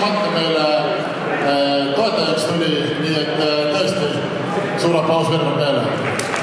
kahtlemata meile äh, toetajaks tuli, nii et äh, tõesti suur aplaus veel kord teile.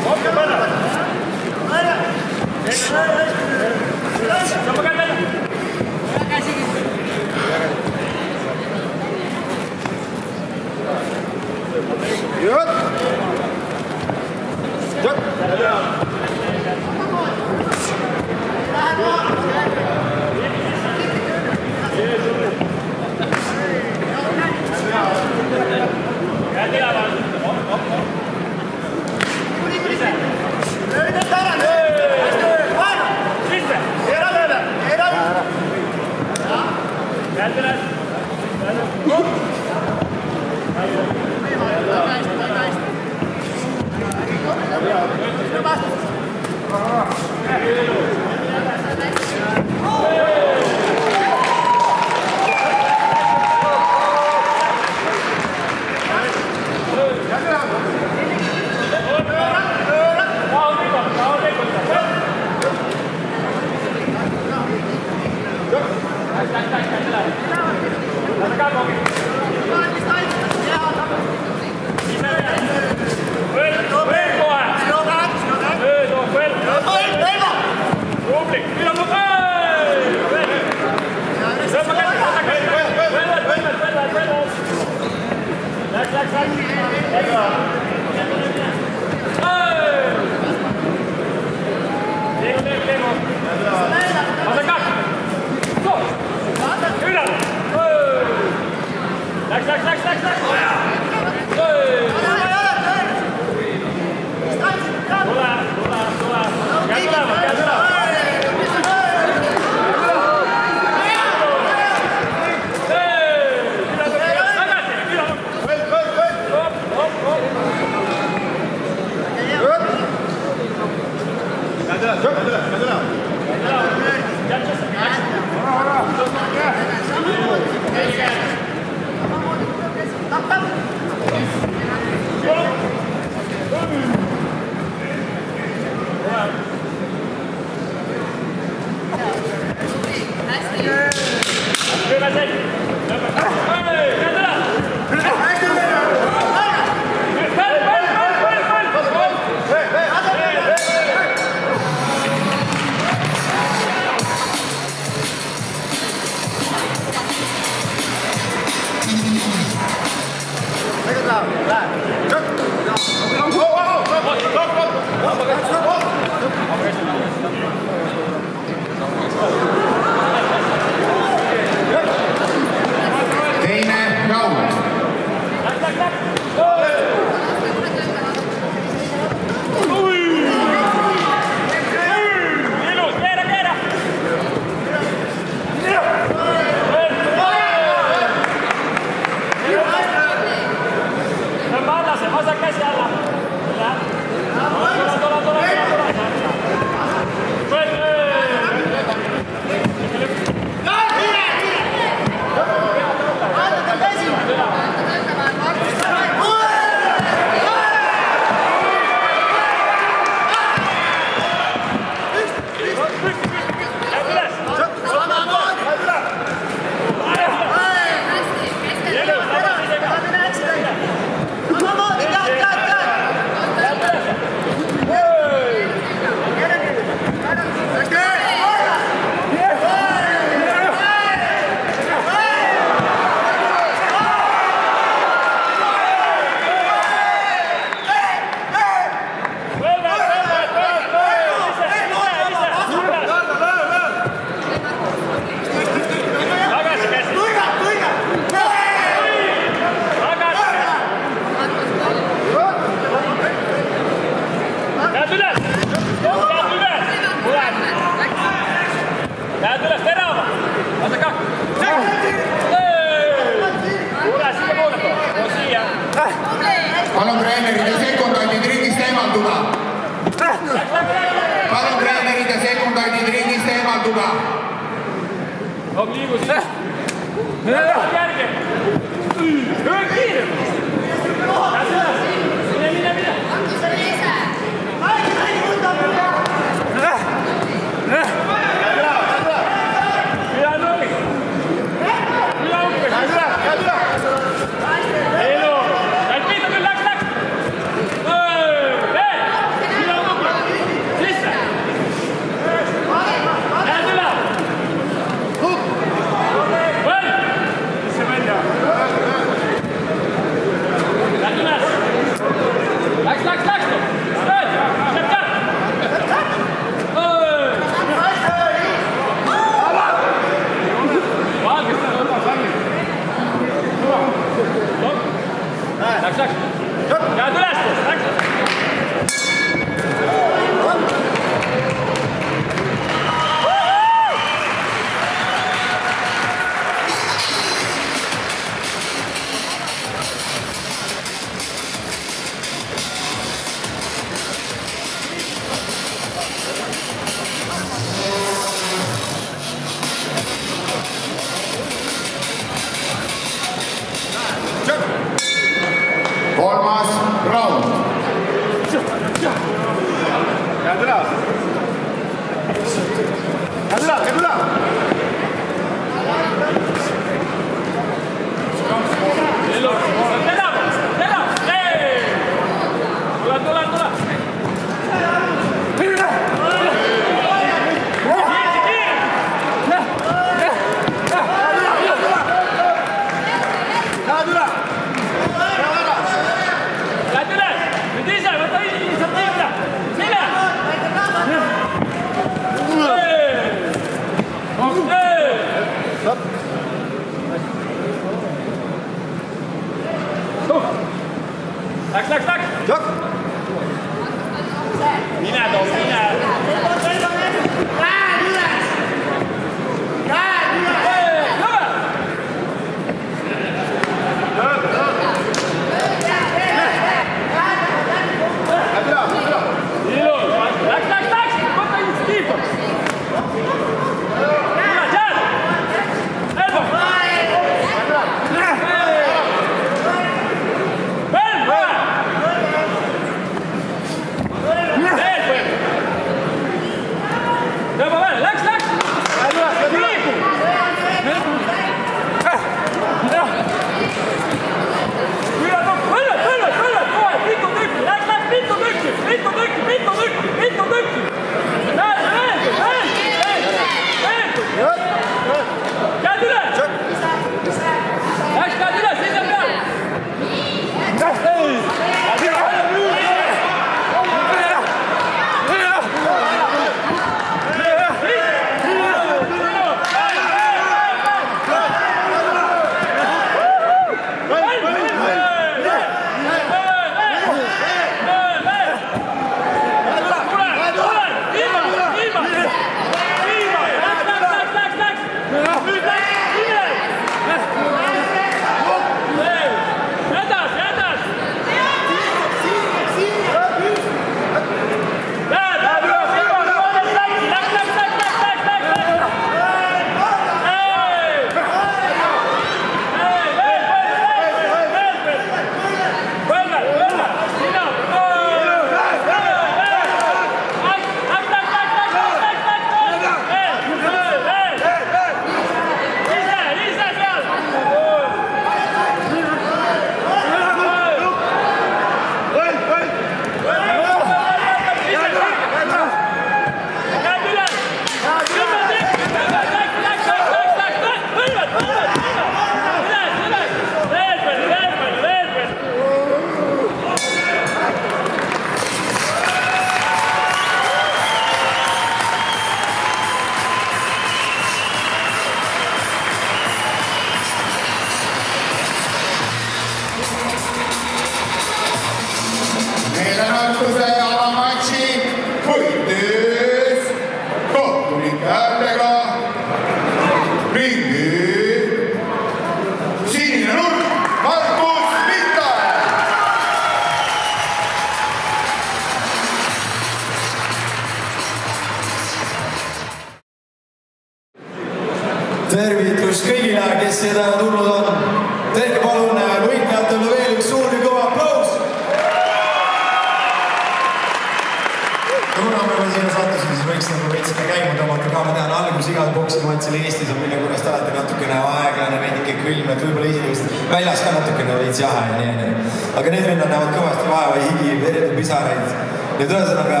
Pisaraid. nii et ühesõnaga,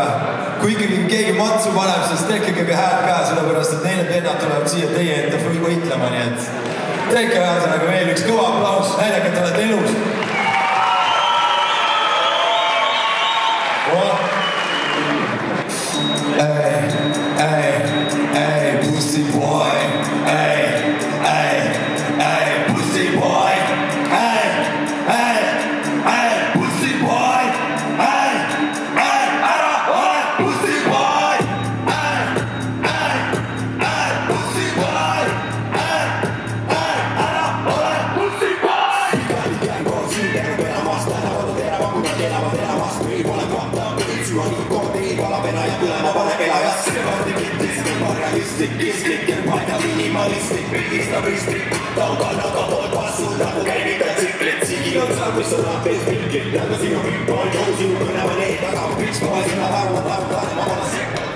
kui ikkagi keegi matsu paneb, siis tehke ikkagi häält ka, sellepärast et need vennad tulevad siia teie enda võitlema, nii et tehke ühesõnaga veel üks kõva aplaus, näidake, et te olete elus. Get another single big boy, don't you put out an egg. I got bitch boys and I want, I want, I I sick.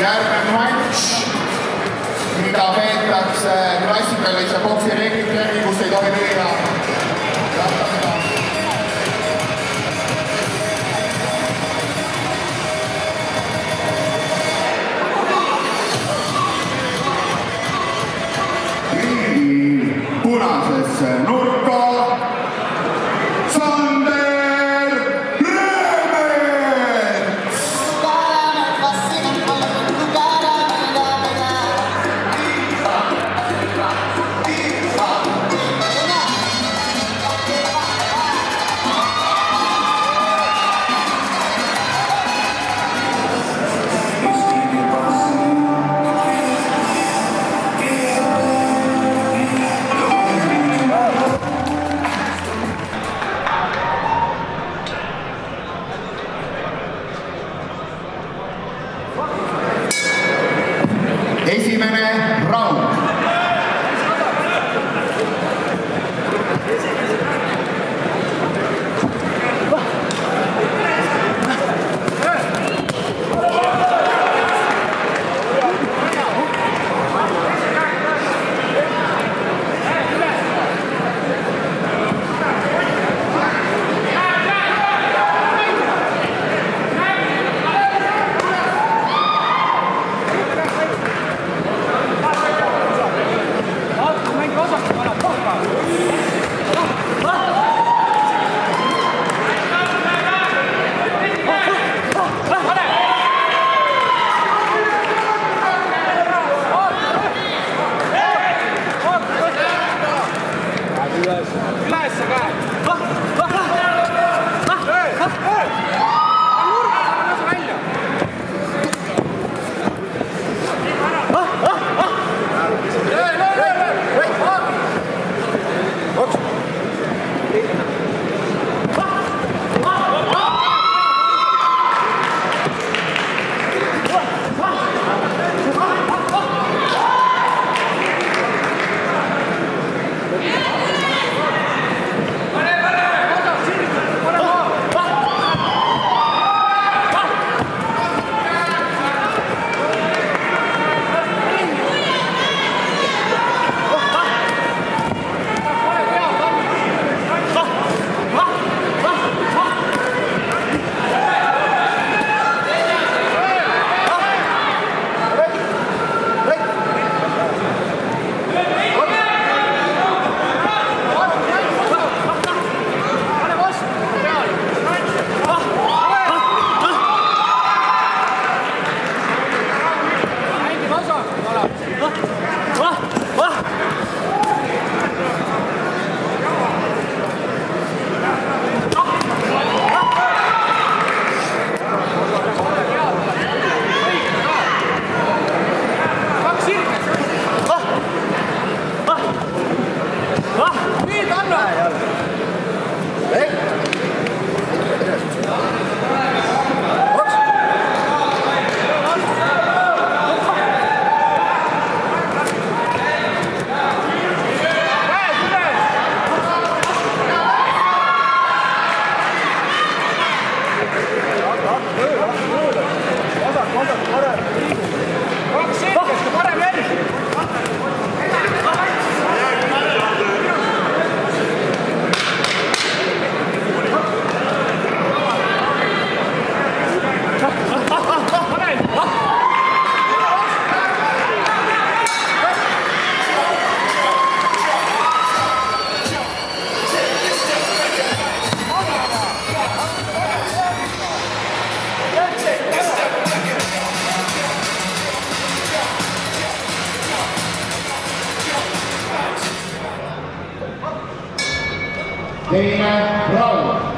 järgmine matš, mida peetakse klassikalise boksi reeglite järgi, kus ei tohi lüüa. Dana Brown.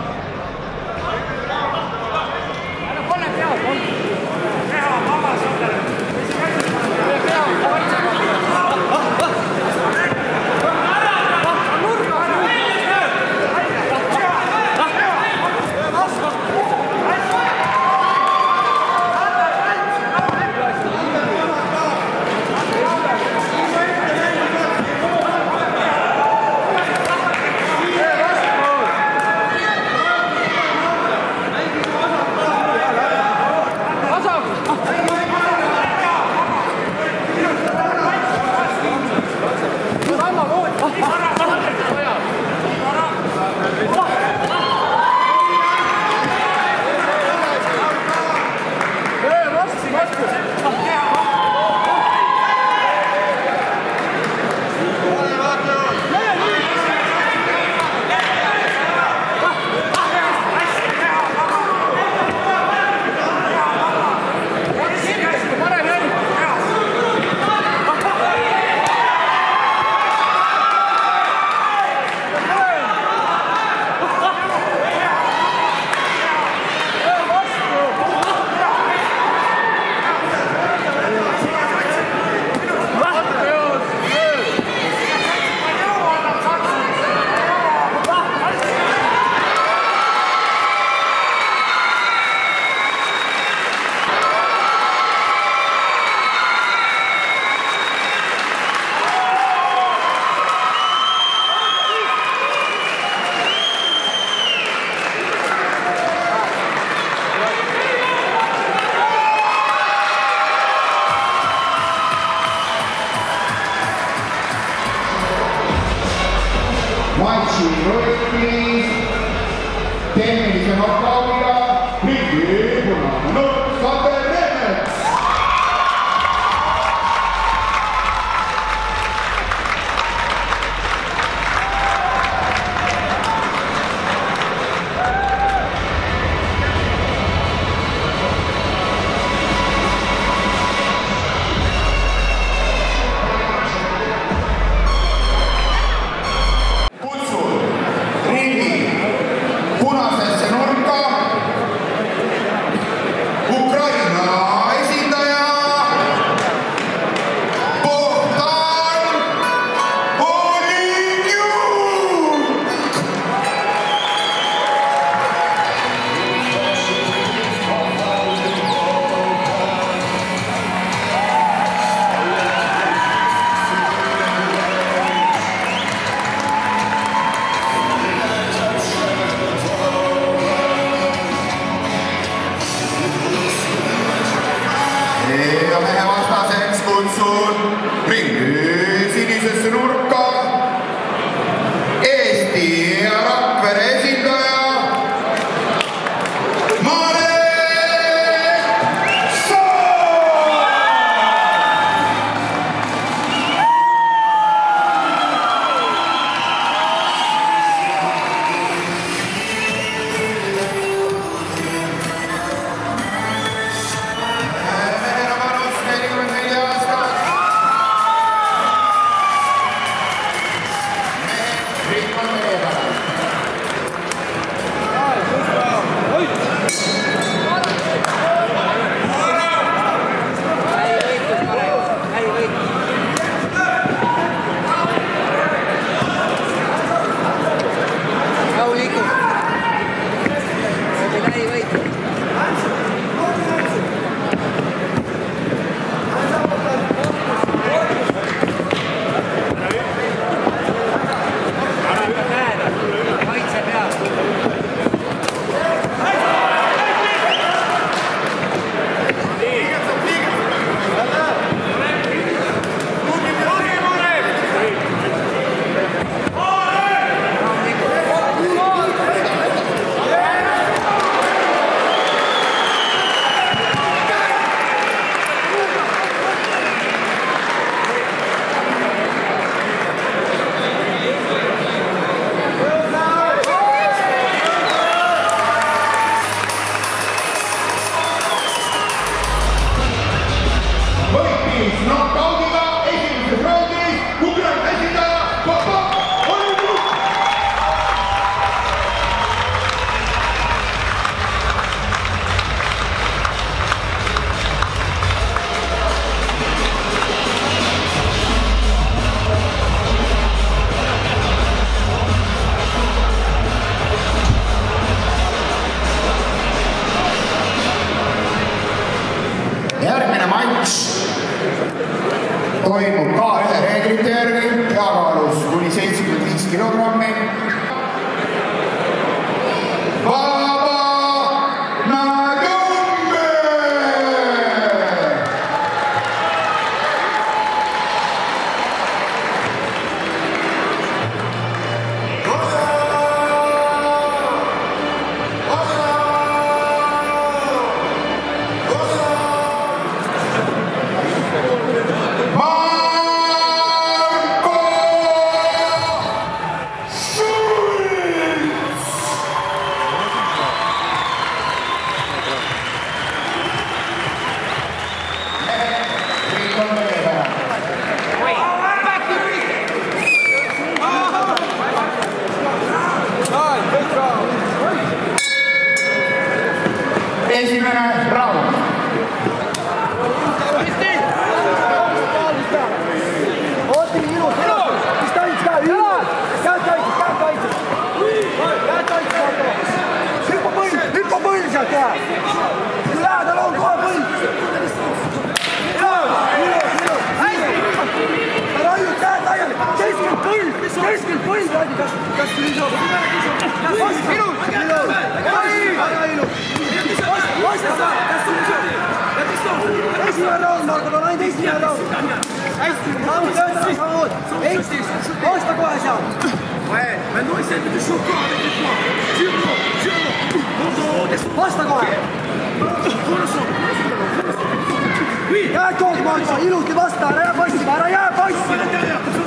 Jakob, Marko, iluti vastaan, raja poissi, raja poissi!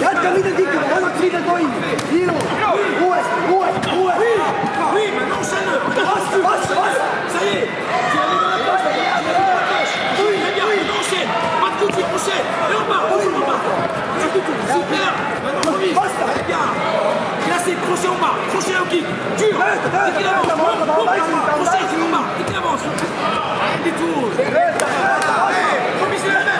Jatka mitä tikkaa, annat mitä toimii. Ilo, ues, ues, ues. Oui, mais non, celle-le. Passe, passe, passe. Ça y est, tu es arrivé dans la poche, tu es arrivé dans la poche. Oui, regarde, oui. on enchaîne. Pas de coup, tu enchaînes. Et on part, oui. on part. Super, maintenant, remise. Regarde. Là, c'est crochet en bas, crochet au kick. Dur, dès qu'il avance, boum, boum, crochet, tu en bas, dès qu'il avance. Détour. Remise la main.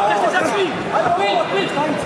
Wait,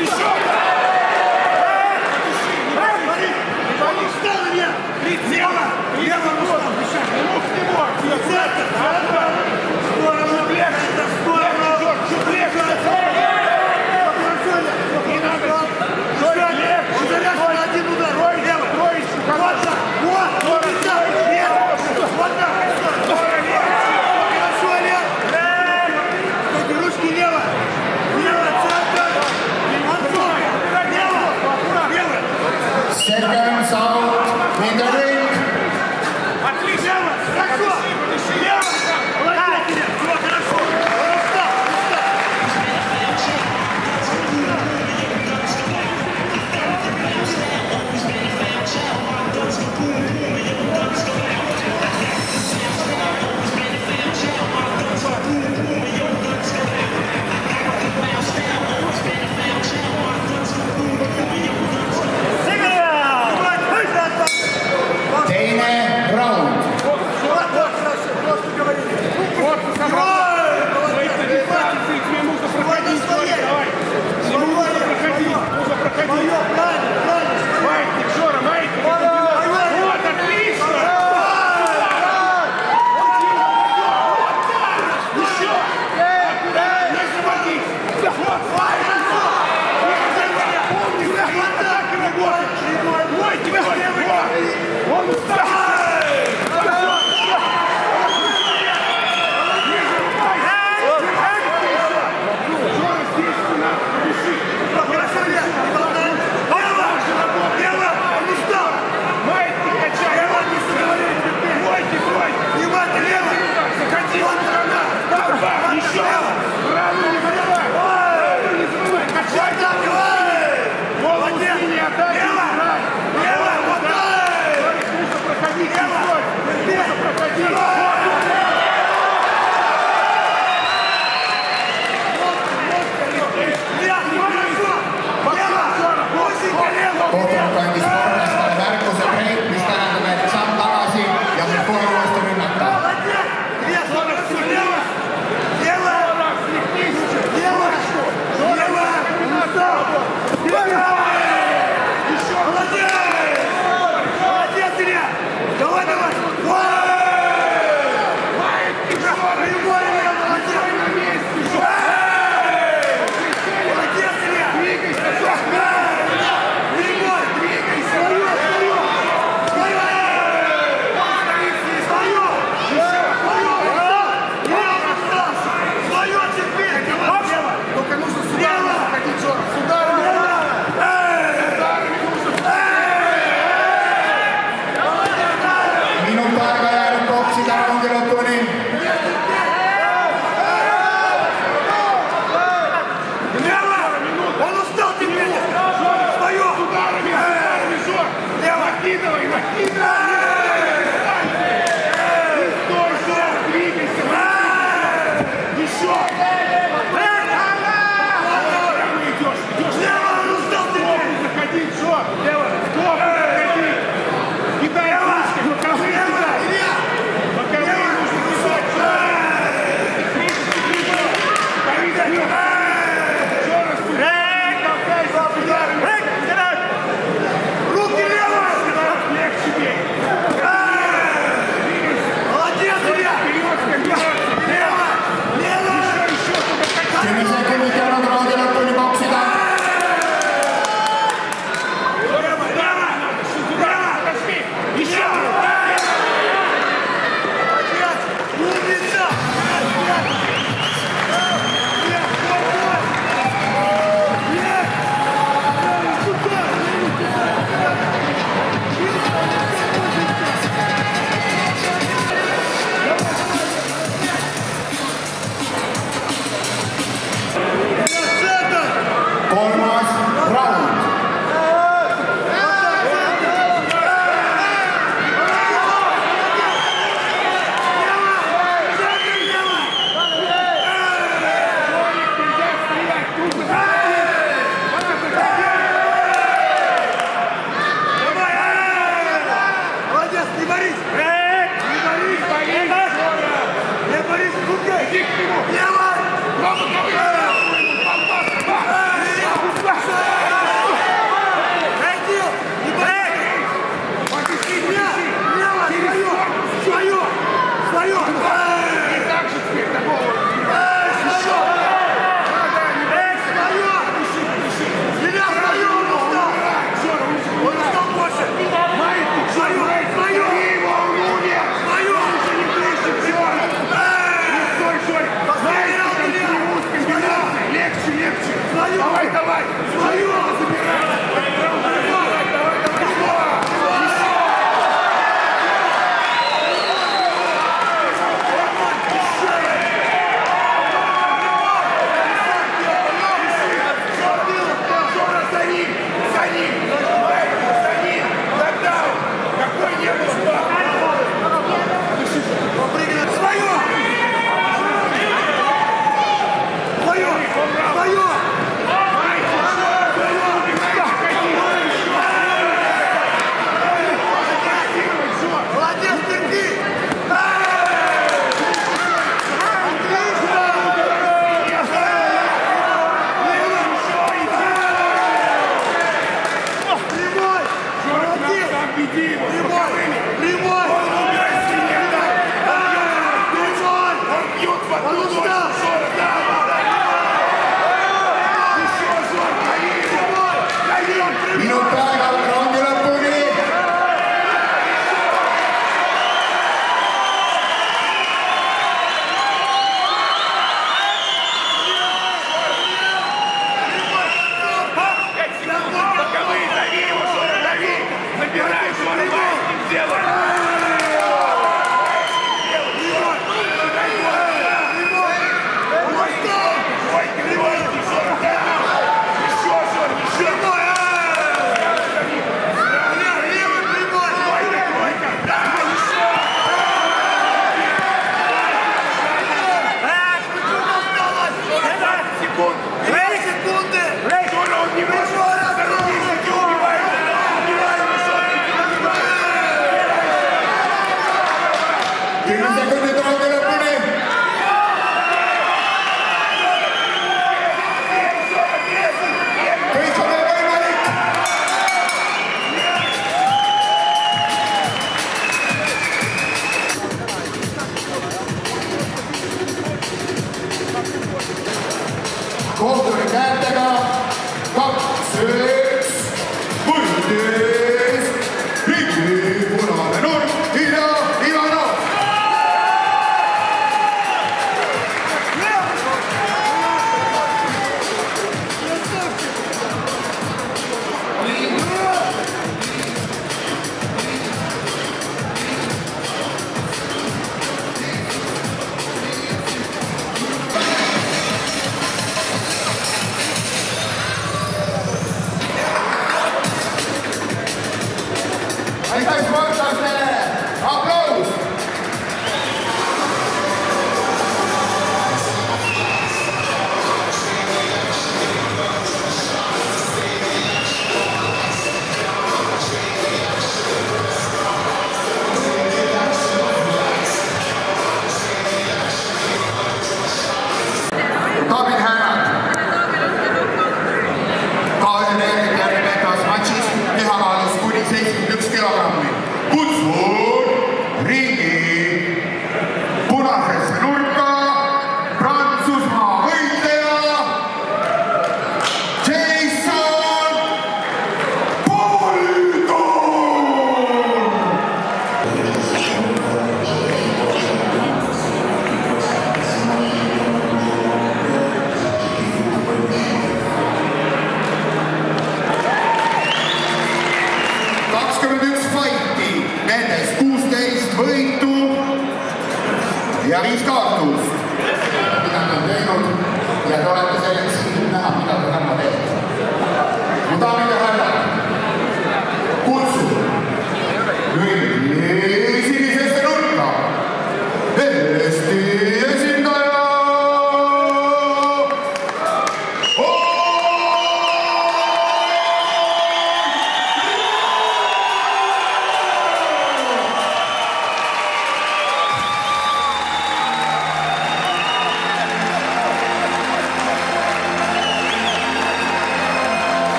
Еще! Три тела! Первый мостом! Ему к нему! Центр!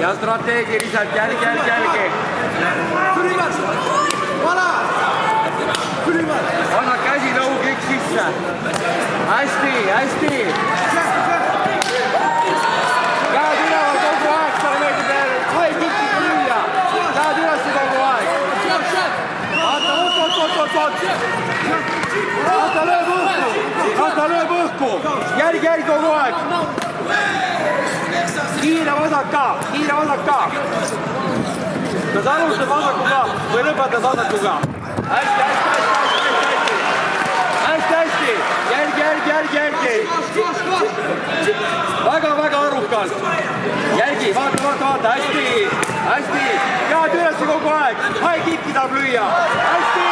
Ja strateegiliselt jälgi, jälgi, jälgi. anna käsi lõugik sisse. hästi, hästi. käed üleval kogu aeg, sada meetrit veel, hai kikki lüüa, käed üles kogu aeg. vaata, oot, oot, oot, oot, oot. las ta lööb õhku, las ta lööb õhku, järgi, järgi kogu aeg. Kiire vasak ka, kiire vasak ka. kas alustad vasakuga või lõpetad vasakuga? hästi, hästi, hästi, hästi, hästi, hästi, hästi, jälgi, jälgi, jälgi, jälgi. väga-väga arukalt. jälgi, vaata, vaata, vaata, hästi, hästi, käed üles kogu aeg, hai kikki tahab lüüa, hästi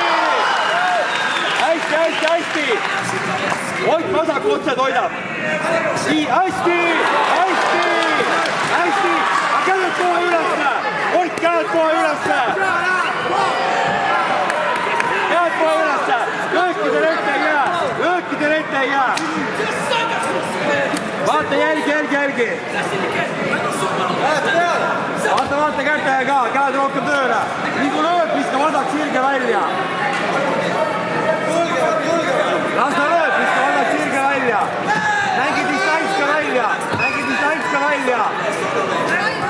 hästi, hästi, hästi. Ott vasaku otsad hoidab. hästi, hästi, hästi, käed kohe ülesse, Ott käed kohe ülesse. käed kohe ülesse, löökidele ette ei jää, löökidele ette ei jää. vaata jälgi, jälgi, jälgi. vaata, vaata kätega ka, käed rohkem tööle. nii kui lööb, viska vasak sirge välja las ta lööb, viska vasak sirge välja. mängi distants ka välja, 早いんだよ。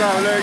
Bravo, Luke.